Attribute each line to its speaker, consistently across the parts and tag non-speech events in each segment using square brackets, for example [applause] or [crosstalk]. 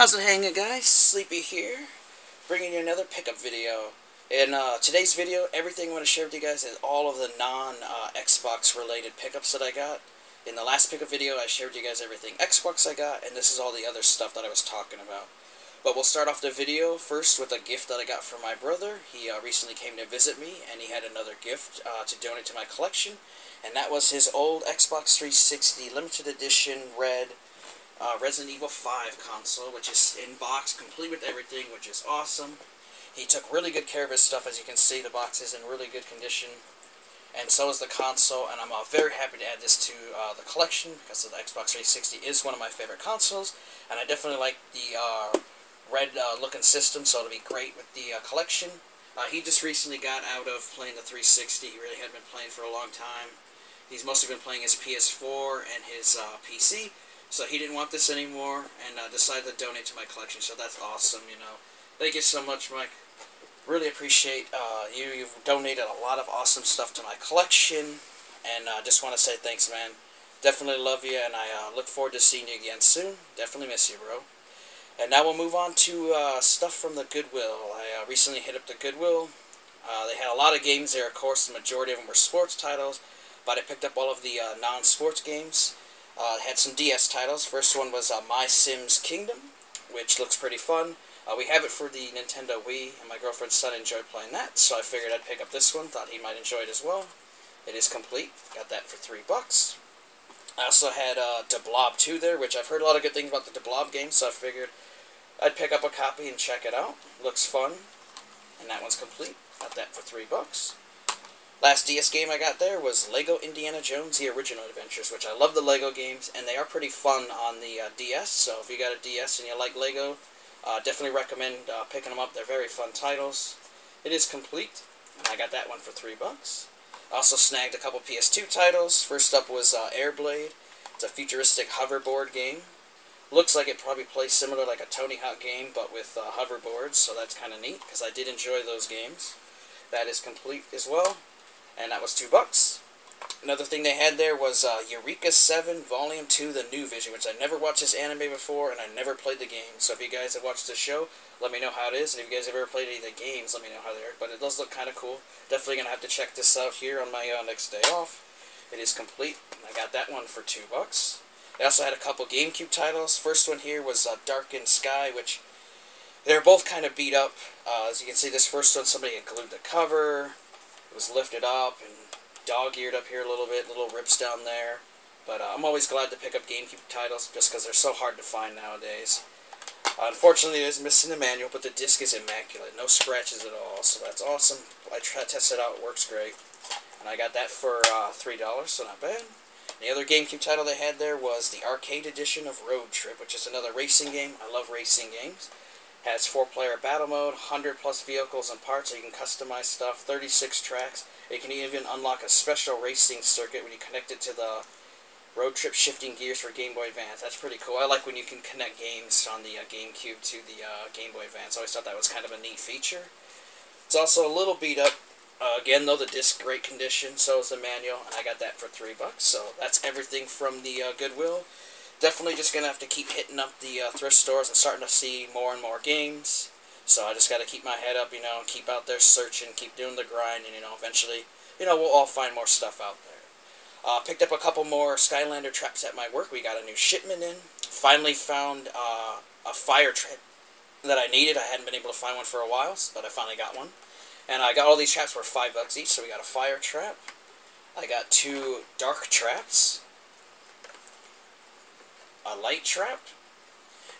Speaker 1: How's it hanging guys? Sleepy here, bringing you another pickup video. In uh, today's video, everything I want to share with you guys is all of the non-Xbox uh, related pickups that I got. In the last pickup video, I shared with you guys everything Xbox I got, and this is all the other stuff that I was talking about. But we'll start off the video first with a gift that I got from my brother. He uh, recently came to visit me, and he had another gift uh, to donate to my collection, and that was his old Xbox 360 limited edition red uh, Resident Evil 5 console, which is in box, complete with everything, which is awesome. He took really good care of his stuff, as you can see, the box is in really good condition. And so is the console, and I'm uh, very happy to add this to uh, the collection, because the Xbox 360 is one of my favorite consoles, and I definitely like the uh, red uh, looking system, so it'll be great with the uh, collection. He just recently got out of playing the 360, he really had been playing for a long time. He's mostly been playing his PS4 and his PC, so he didn't want this anymore and uh, decided to donate to my collection. So that's awesome, you know. Thank you so much, Mike. Really appreciate uh, you. You've donated a lot of awesome stuff to my collection. And I uh, just want to say thanks, man. Definitely love you, and I uh, look forward to seeing you again soon. Definitely miss you, bro. And now we'll move on to uh, stuff from the Goodwill. I uh, recently hit up the Goodwill. they had a lot of games there, of course. The majority of them were sports titles. But I picked up all of the non-sports games. Uh, had some DS titles. First one was uh, My Sims Kingdom, which looks pretty fun. Uh, we have it for the Nintendo Wii, and my girlfriend's son enjoyed playing that, so I figured I'd pick up this one. Thought he might enjoy it as well. It is complete. Got that for three bucks. I also had uh, De Blob 2 there, which I've heard a lot of good things about the De Blob game, so I figured I'd pick up a copy and check it out. Looks fun, and that one's complete. Got that for three bucks. Last DS game I got there was Lego Indiana Jones The Original Adventures, which I love the Lego games, and they are pretty fun on the uh, DS, so if you got a DS and you like Lego, uh, definitely recommend uh, picking them up. They're very fun titles. It is complete, and I got that one for three bucks. Also snagged a couple PS2 titles. First up was uh, Airblade. It's a futuristic hoverboard game. Looks like it probably plays similar like a Tony Hawk game, but with uh, hoverboards, so that's kind of neat, because I did enjoy those games. That is complete as well and that was two bucks. Another thing they had there was uh, Eureka 7 Volume 2, The New Vision, which I never watched this anime before, and I never played the game. So if you guys have watched the show, let me know how it is, and if you guys have ever played any of the games, let me know how they are. But it does look kind of cool. Definitely going to have to check this out here on my uh, next day off. It is complete, I got that one for two bucks. I also had a couple GameCube titles. First one here was uh, Darkened Skye, which they're both kind of beat up. Uh, as you can see, this first one, somebody had glued the cover. It was lifted up and dog-eared up here a little bit, little rips down there. But uh, I'm always glad to pick up GameCube titles just because they're so hard to find nowadays. Uh, unfortunately, it is missing the manual, but the disc is immaculate. No scratches at all, so that's awesome. I tried to test it out. It works great. And I got that for uh, $3, so not bad. The other GameCube title they had there was the arcade edition of Road Trip, which is another racing game. I love racing games. Has four-player battle mode, 100 plus vehicles and parts, so you can customize stuff, 36 tracks. It can even unlock a special racing circuit when you connect it to the road trip shifting gears for Game Boy Advance. That's pretty cool. I like when you can connect games on the uh, GameCube to the uh, Game Boy Advance. I always thought that was kind of a neat feature. It's also a little beat up. Uh, again, though, the disc great condition. So is the manual, I got that for three bucks. So that's everything from the uh, Goodwill definitely just going to have to keep hitting up the uh, thrift stores and starting to see more and more games. So I just got to keep my head up, you know, keep out there searching, keep doing the grind, and, you know, eventually, you know, we'll all find more stuff out there. Uh, picked up a couple more Skylander traps at my work. We got a new shipment in. Finally found uh, a fire trap that I needed. I hadn't been able to find one for a while, but I finally got one. And I got all these traps for five bucks each, so we got a fire trap. I got two dark traps a light trap.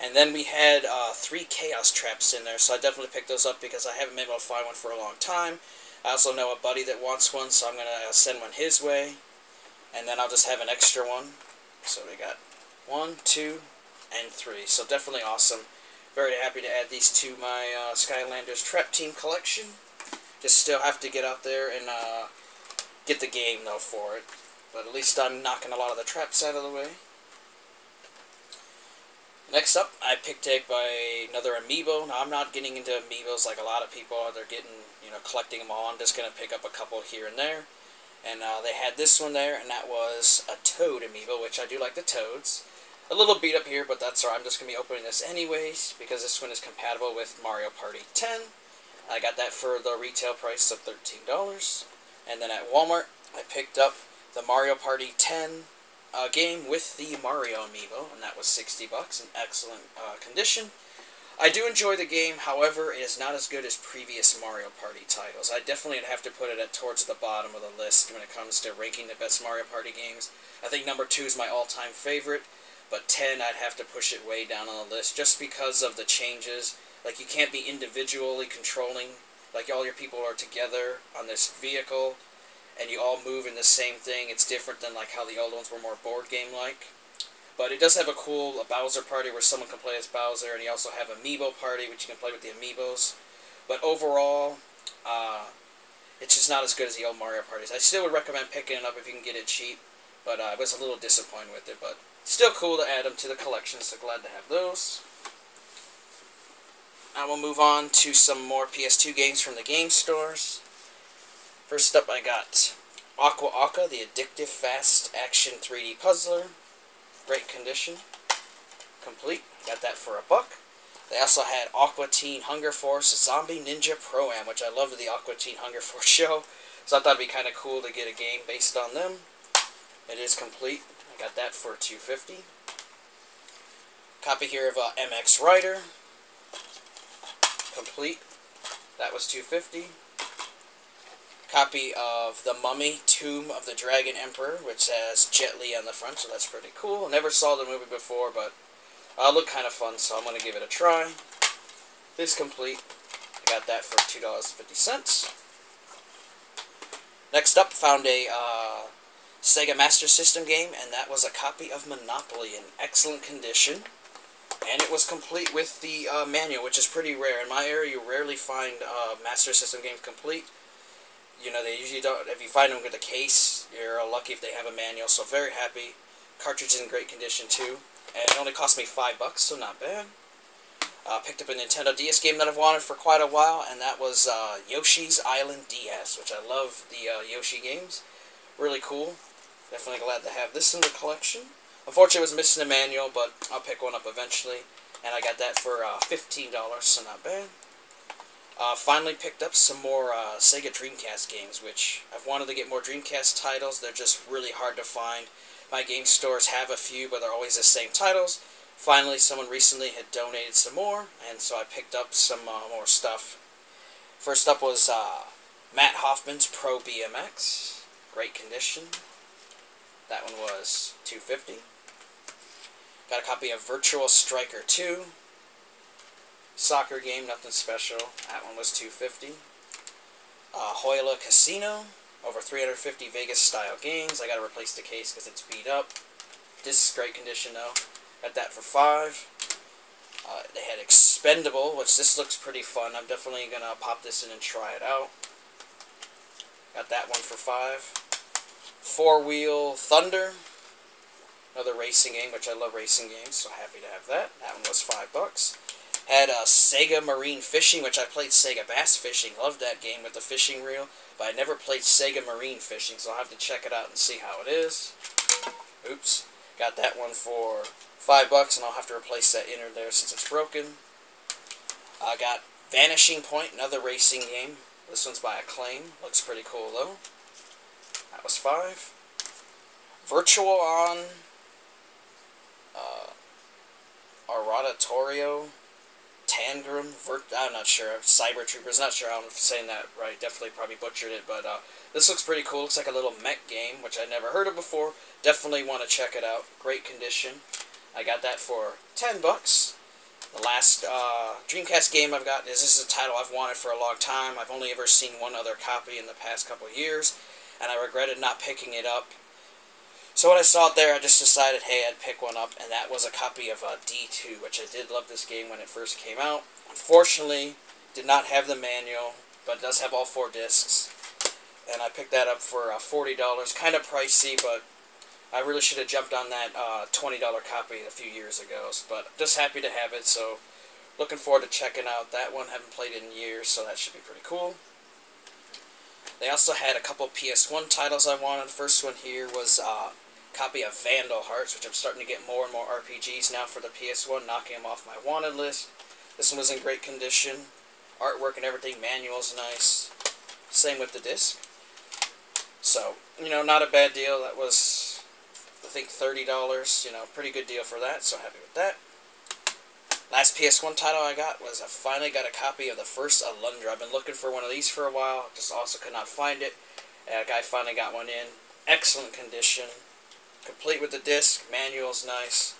Speaker 1: And then we had uh, three chaos traps in there, so I definitely picked those up because I haven't been able to find one for a long time. I also know a buddy that wants one, so I'm going to send one his way. And then I'll just have an extra one. So we got one, two, and three. So definitely awesome. Very happy to add these to my uh, Skylanders Trap Team collection. Just still have to get out there and uh, get the game, though, for it. But at least I'm knocking a lot of the traps out of the way. Next up, I picked up by another amiibo. Now, I'm not getting into amiibos like a lot of people are. They're getting, you know, collecting them all. I'm just going to pick up a couple here and there. And uh, they had this one there, and that was a Toad amiibo, which I do like the Toads. A little beat up here, but that's alright. I'm just going to be opening this anyways, because this one is compatible with Mario Party 10. I got that for the retail price of $13. And then at Walmart, I picked up the Mario Party 10 uh, game with the Mario amiibo, and that was 60 bucks in excellent uh, condition. I do enjoy the game, however, it is not as good as previous Mario Party titles. I definitely would have to put it at towards the bottom of the list when it comes to ranking the best Mario Party games. I think number 2 is my all-time favorite, but 10 I'd have to push it way down on the list just because of the changes. Like, you can't be individually controlling, like all your people are together on this vehicle, and you all move in the same thing. It's different than like how the old ones were more board game-like. But it does have a cool a Bowser party where someone can play as Bowser, and you also have Amiibo party, which you can play with the Amiibos. But overall, uh, it's just not as good as the old Mario parties. I still would recommend picking it up if you can get it cheap, but uh, I was a little disappointed with it. But still cool to add them to the collection, so glad to have those. Now we'll move on to some more PS2 games from the game stores. First up, I got Aqua Aqua, the addictive fast action 3D puzzler. Great condition. Complete. Got that for a buck. They also had Aqua Teen Hunger Force Zombie Ninja Pro-Am, which I loved the Aqua Teen Hunger Force [laughs] show. So I thought it'd be kind of cool to get a game based on them. It is complete. I got that for 250 Copy here of uh, MX Rider. Complete. That was 250 copy of The Mummy, Tomb of the Dragon Emperor, which has Jet Li on the front, so that's pretty cool. Never saw the movie before, but uh, looked kind of fun, so I'm going to give it a try. This complete. I got that for $2.50. Next up, found a uh, Sega Master System game, and that was a copy of Monopoly in excellent condition. And it was complete with the uh, manual, which is pretty rare. In my area, you rarely find uh, Master System games complete you know, they usually don't, if you find them with a case, you're lucky if they have a manual, so very happy. Cartridge is in great condition too, and it only cost me five bucks, so not bad. Uh, picked up a Nintendo DS game that I've wanted for quite a while, and that was uh, Yoshi's Island DS, which I love the uh, Yoshi games. Really cool. Definitely glad to have this in the collection. Unfortunately, it was missing a manual, but I'll pick one up eventually. And I got that for uh, $15, so not bad. Uh, finally picked up some more uh, Sega Dreamcast games, which I've wanted to get more Dreamcast titles. They're just really hard to find. My game stores have a few, but they're always the same titles. Finally, someone recently had donated some more, and so I picked up some uh, more stuff. First up was uh, Matt Hoffman's Pro BMX. Great condition. That one was 250 Got a copy of Virtual Striker 2. Soccer game, nothing special. That one was 250 uh, Hoyle Casino, over 350 Vegas-style games. I got to replace the case because it's beat up. This is great condition, though. Got that for 5 uh, They had Expendable, which this looks pretty fun. I'm definitely to pop this in and try it out. Got that one for 5 Four-Wheel Thunder, another racing game, which I love racing games, so happy to have that. That one was 5 bucks. Had uh, Sega Marine Fishing, which I played Sega Bass Fishing. Loved that game with the fishing reel. But I never played Sega Marine Fishing, so I'll have to check it out and see how it is. Oops. Got that one for five bucks, and I'll have to replace that inner there since it's broken. I got Vanishing Point, another racing game. This one's by Acclaim. Looks pretty cool, though. That was five. Virtual on uh, Torio. Tangram, I'm not sure, Cyber Troopers, not sure I'm saying that right, definitely probably butchered it, but uh, this looks pretty cool, looks like a little mech game, which I never heard of before, definitely want to check it out, great condition, I got that for 10 bucks. The last uh, Dreamcast game I've got is this is a title I've wanted for a long time, I've only ever seen one other copy in the past couple years, and I regretted not picking it up so when I saw it there, I just decided, hey, I'd pick one up, and that was a copy of uh, D2, which I did love this game when it first came out. Unfortunately, did not have the manual, but does have all four discs. And I picked that up for uh, $40. Kind of pricey, but I really should have jumped on that uh, $20 copy a few years ago. But just happy to have it, so looking forward to checking out that one. Haven't played in years, so that should be pretty cool. They also had a couple PS1 titles I wanted. The first one here was uh, copy of Vandal Hearts, which I'm starting to get more and more RPGs now for the PS1, knocking them off my wanted list. This one was in great condition. Artwork and everything, manual's nice. Same with the disc. So, you know, not a bad deal. That was, I think, $30. You know, pretty good deal for that, so happy with that. Last PS1 title I got was I finally got a copy of the first Alundra. I've been looking for one of these for a while, just also could not find it. And a guy finally got one in. Excellent condition. Complete with the disc, manual's nice,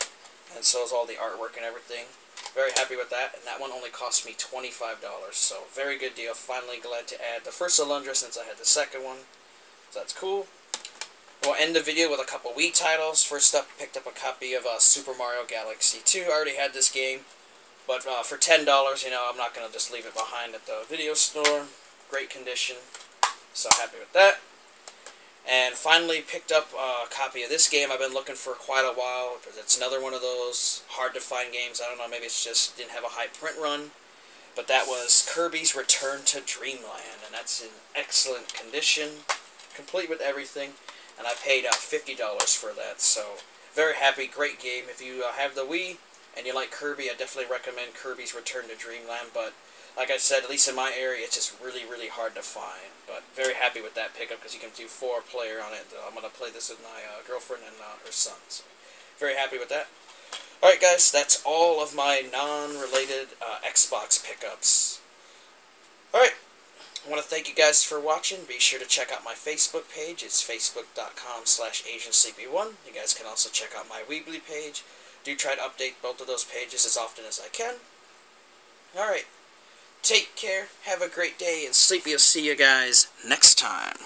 Speaker 1: and so is all the artwork and everything. Very happy with that, and that one only cost me $25, so very good deal. Finally glad to add the first Alundra since I had the second one, so that's cool. We'll end the video with a couple Wii titles. First up, picked up a copy of uh, Super Mario Galaxy 2. I already had this game, but uh, for $10, you know, I'm not going to just leave it behind at the video store. Great condition, so happy with that. And finally picked up a copy of this game I've been looking for quite a while. It's another one of those hard to find games. I don't know, maybe it's just didn't have a high print run. But that was Kirby's Return to Dreamland. And that's in excellent condition, complete with everything. And I paid uh, $50 for that. So very happy, great game. If you uh, have the Wii and you like Kirby, I definitely recommend Kirby's Return to Dreamland. But like I said, at least in my area, it's just really, really hard to find. But very happy with that pickup because you can do four player on it. I'm going to play this with my uh, girlfriend and uh, her son. So very happy with that. Alright guys, that's all of my non-related uh, Xbox pickups. Alright, I want to thank you guys for watching. Be sure to check out my Facebook page. It's facebook.com slash AsianSleepy1. You guys can also check out my Weebly page. Do try to update both of those pages as often as I can. Alright. Take care, have a great day, and Sleepy I'll see you guys next time.